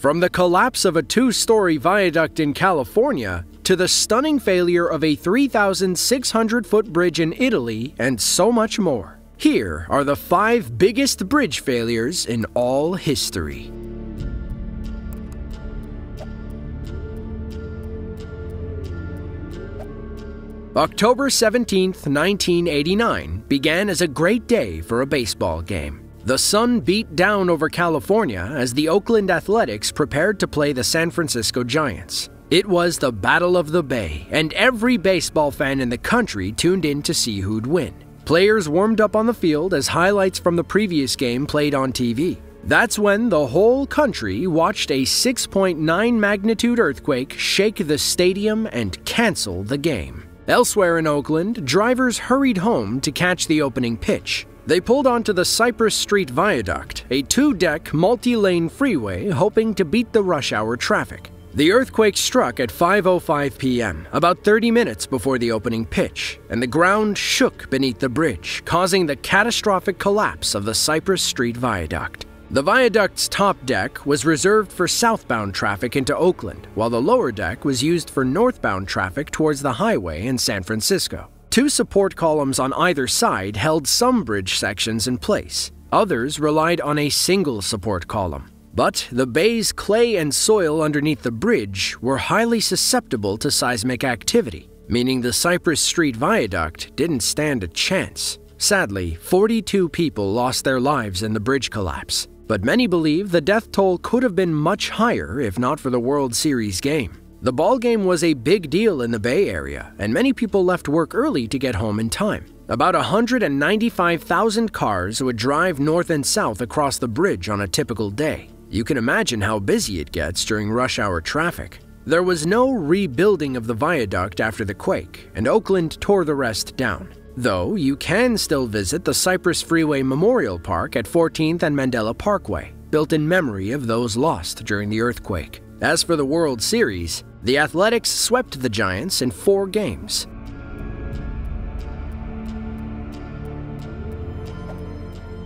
From the collapse of a two story viaduct in California to the stunning failure of a 3,600 foot bridge in Italy, and so much more. Here are the five biggest bridge failures in all history. October 17, 1989, began as a great day for a baseball game. The sun beat down over California as the Oakland Athletics prepared to play the San Francisco Giants. It was the Battle of the Bay, and every baseball fan in the country tuned in to see who'd win. Players warmed up on the field as highlights from the previous game played on TV. That's when the whole country watched a 6.9 magnitude earthquake shake the stadium and cancel the game. Elsewhere in Oakland, drivers hurried home to catch the opening pitch. They pulled onto the Cypress Street Viaduct, a two deck, multi lane freeway, hoping to beat the rush hour traffic. The earthquake struck at 5:05 p.m., about 30 minutes before the opening pitch, and the ground shook beneath the bridge, causing the catastrophic collapse of the Cypress Street Viaduct. The viaduct's top deck was reserved for southbound traffic into Oakland, while the lower deck was used for northbound traffic towards the highway in San Francisco. Two support columns on either side held some bridge sections in place. Others relied on a single support column. But the bay's clay and soil underneath the bridge were highly susceptible to seismic activity, meaning the Cypress Street Viaduct didn't stand a chance. Sadly, 42 people lost their lives in the bridge collapse, but many believe the death toll could have been much higher if not for the World Series game. The ball game was a big deal in the Bay Area, and many people left work early to get home in time. About 195,000 cars would drive north and south across the bridge on a typical day. You can imagine how busy it gets during rush hour traffic. There was no rebuilding of the viaduct after the quake, and Oakland tore the rest down. Though you can still visit the Cypress Freeway Memorial Park at 14th and Mandela Parkway, built in memory of those lost during the earthquake. As for the World Series, the Athletics swept the Giants in four games.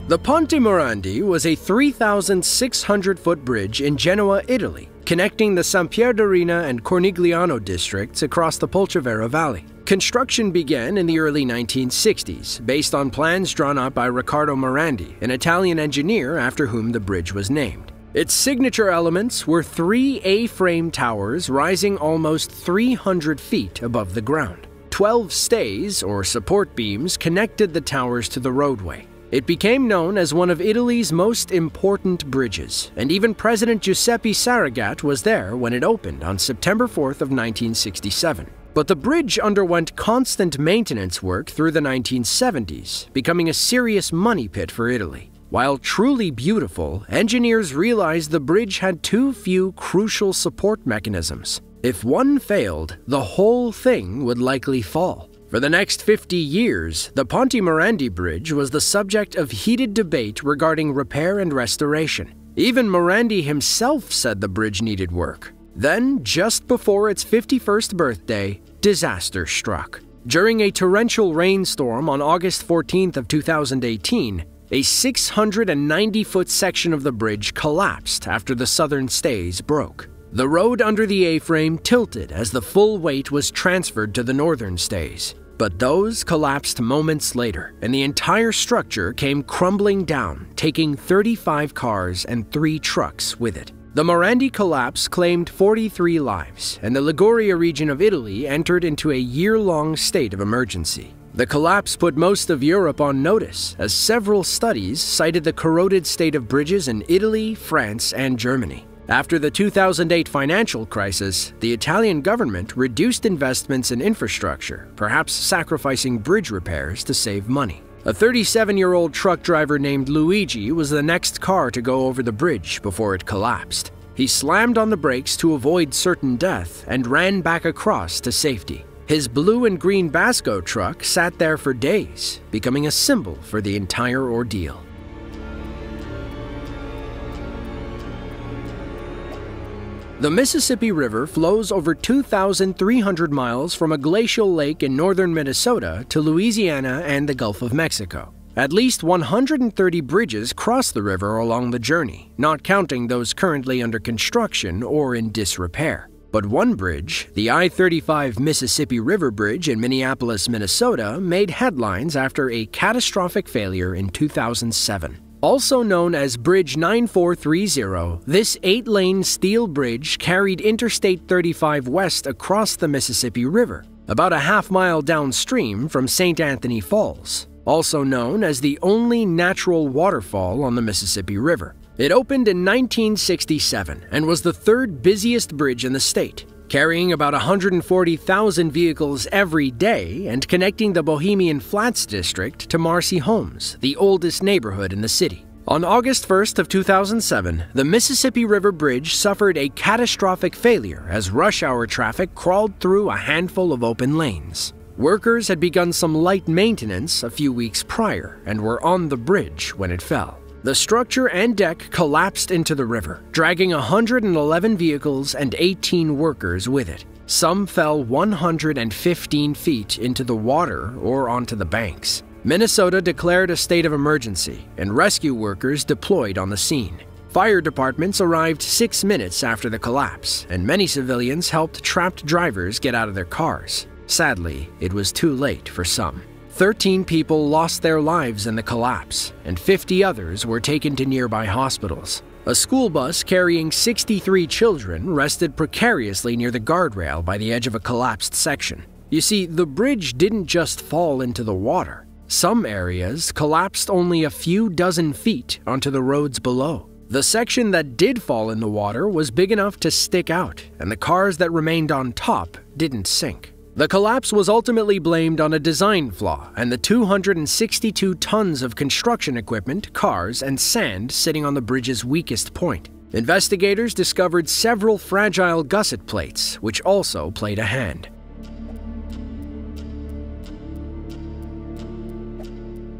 The Ponte Morandi was a 3,600 foot bridge in Genoa, Italy, connecting the Sampierdarena and Cornigliano districts across the Polcevera Valley. Construction began in the early 1960s, based on plans drawn up by Riccardo Morandi, an Italian engineer after whom the bridge was named. Its signature elements were three A frame towers rising almost 300 feet above the ground. Twelve stays, or support beams, connected the towers to the roadway. It became known as one of Italy's most important bridges, and even President Giuseppe Saragat was there when it opened on September 4th of 1967. But the bridge underwent constant maintenance work through the 1970s, becoming a serious money pit for Italy. While truly beautiful, engineers realized the bridge had too few crucial support mechanisms. If one failed, the whole thing would likely fall. For the next 50 years, the Ponte Morandi Bridge was the subject of heated debate regarding repair and restoration. Even Morandi himself said the bridge needed work. Then, just before its 51st birthday, disaster struck. During a torrential rainstorm on August 14th of 2018, a 690 foot section of the bridge collapsed after the southern stays broke. The road under the A frame tilted as the full weight was transferred to the northern stays. But those collapsed moments later, and the entire structure came crumbling down, taking 35 cars and three trucks with it. The Morandi collapse claimed 43 lives, and the Liguria region of Italy entered into a year long state of emergency. The collapse put most of Europe on notice, as several studies cited the corroded state of bridges in Italy, France, and Germany. After the 2008 financial crisis, the Italian government reduced investments in infrastructure, perhaps sacrificing bridge repairs to save money. A 37 year old truck driver named Luigi was the next car to go over the bridge before it collapsed. He slammed on the brakes to avoid certain death and ran back across to safety. His blue and green Basko truck sat there for days, becoming a symbol for the entire ordeal. The Mississippi River flows over 2,300 miles from a glacial lake in northern Minnesota to Louisiana and the Gulf of Mexico. At least 130 bridges cross the river along the journey, not counting those currently under construction or in disrepair. But one bridge, the I 35 Mississippi River Bridge in Minneapolis, Minnesota, made headlines after a catastrophic failure in 2007. Also known as Bridge 9430, this eight lane steel bridge carried Interstate 35 west across the Mississippi River, about a half mile downstream from St. Anthony Falls, also known as the only natural waterfall on the Mississippi River. It opened in 1967 and was the third busiest bridge in the state, carrying about 140,000 vehicles every day and connecting the Bohemian Flats district to Marcy Holmes, the oldest neighborhood in the city. On August 1st of 2007, the Mississippi River Bridge suffered a catastrophic failure as rush hour traffic crawled through a handful of open lanes. Workers had begun some light maintenance a few weeks prior and were on the bridge when it fell. The structure and deck collapsed into the river, dragging 111 vehicles and 18 workers with it. Some fell 115 feet into the water or onto the banks. Minnesota declared a state of emergency, and rescue workers deployed on the scene. Fire departments arrived six minutes after the collapse, and many civilians helped trapped drivers get out of their cars. Sadly, it was too late for some. 13 people lost their lives in the collapse, and 50 others were taken to nearby hospitals. A school bus carrying 63 children rested precariously near the guardrail by the edge of a collapsed section. You see, the bridge didn't just fall into the water. Some areas collapsed only a few dozen feet onto the roads below. The section that did fall in the water was big enough to stick out, and the cars that remained on top didn't sink. The collapse was ultimately blamed on a design flaw and the 262 tons of construction equipment, cars, and sand sitting on the bridge's weakest point. Investigators discovered several fragile gusset plates, which also played a hand.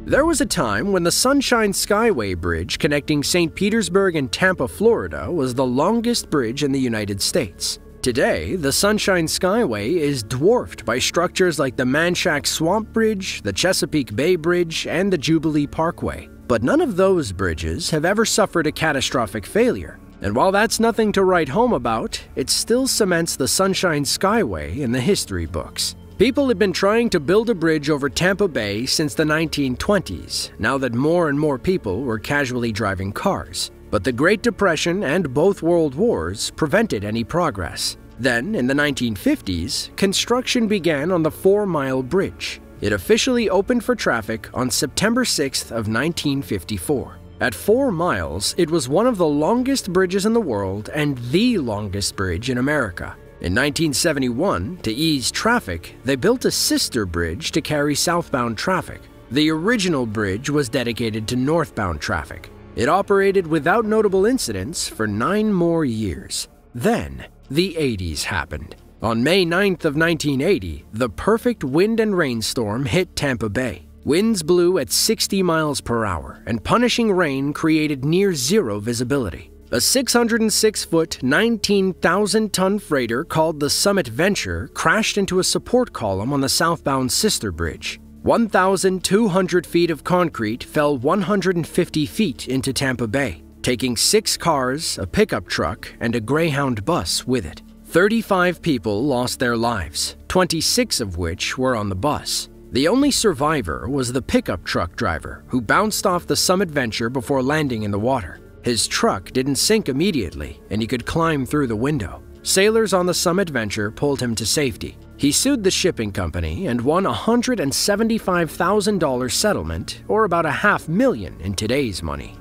There was a time when the Sunshine Skyway Bridge connecting St. Petersburg and Tampa, Florida, was the longest bridge in the United States. Today, the Sunshine Skyway is dwarfed by structures like the Manchac Swamp Bridge, the Chesapeake Bay Bridge, and the Jubilee Parkway. But none of those bridges have ever suffered a catastrophic failure. And while that's nothing to write home about, it still cements the Sunshine Skyway in the history books. People have been trying to build a bridge over Tampa Bay since the 1920s, now that more and more people were casually driving cars. But the Great Depression and both World Wars prevented any progress. Then, in the 1950s, construction began on the Four Mile Bridge. It officially opened for traffic on September 6th of 1954. At 4 miles, it was one of the longest bridges in the world and the longest bridge in America. In 1971, to ease traffic, they built a sister bridge to carry southbound traffic. The original bridge was dedicated to northbound traffic. It operated without notable incidents for nine more years. Then, the 80s happened. On May 9th of 1980, the perfect wind and rainstorm hit Tampa Bay. Winds blew at 60 miles per hour, and punishing rain created near zero visibility. A 606 foot, 19,000 ton freighter called the Summit Venture crashed into a support column on the southbound sister bridge. 1,200 feet of concrete fell 150 feet into Tampa Bay, taking six cars, a pickup truck, and a Greyhound bus with it. 35 people lost their lives, 26 of which were on the bus. The only survivor was the pickup truck driver, who bounced off the Summit Venture before landing in the water. His truck didn't sink immediately, and he could climb through the window. Sailors on the Summit Venture pulled him to safety, he sued the shipping company and won a $175,000 settlement, or about a half million in today's money.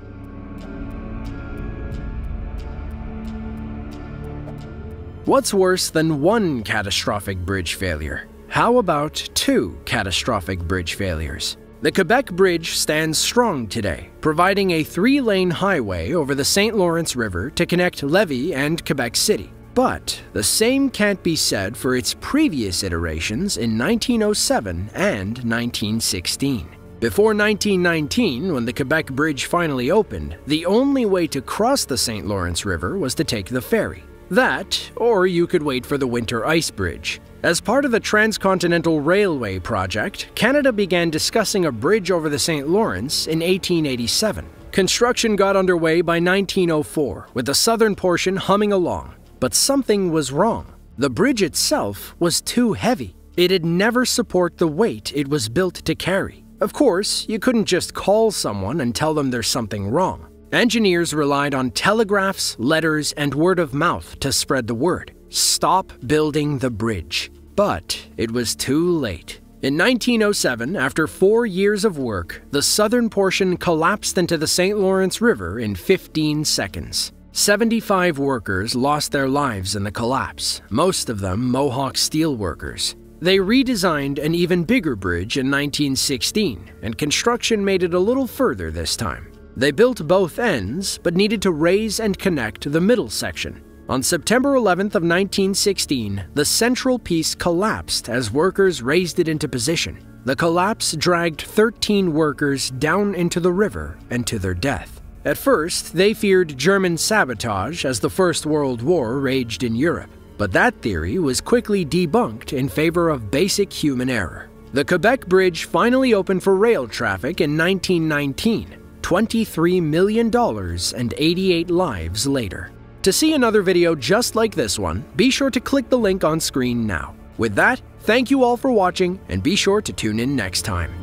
What's worse than one catastrophic bridge failure? How about two catastrophic bridge failures? The Quebec Bridge stands strong today, providing a three lane highway over the St. Lawrence River to connect Lévis and Quebec City. But the same can't be said for its previous iterations in 1907 and 1916. Before 1919, when the Quebec Bridge finally opened, the only way to cross the St. Lawrence River was to take the ferry. That, or you could wait for the winter ice bridge. As part of the Transcontinental Railway project, Canada began discussing a bridge over the St. Lawrence in 1887. Construction got underway by 1904, with the southern portion humming along. But something was wrong. The bridge itself was too heavy. It'd never support the weight it was built to carry. Of course, you couldn't just call someone and tell them there's something wrong. Engineers relied on telegraphs, letters, and word of mouth to spread the word. Stop building the bridge. But it was too late. In 1907, after four years of work, the southern portion collapsed into the St. Lawrence River in 15 seconds. 75 workers lost their lives in the collapse, most of them Mohawk steel workers. They redesigned an even bigger bridge in 1916, and construction made it a little further this time. They built both ends, but needed to raise and connect the middle section. On September 11th of 1916, the central piece collapsed as workers raised it into position. The collapse dragged 13 workers down into the river and to their death. At first, they feared German sabotage as the First World War raged in Europe, but that theory was quickly debunked in favor of basic human error. The Quebec Bridge finally opened for rail traffic in 1919, $23 million and 88 lives later. To see another video just like this one, be sure to click the link on screen now. With that, thank you all for watching and be sure to tune in next time.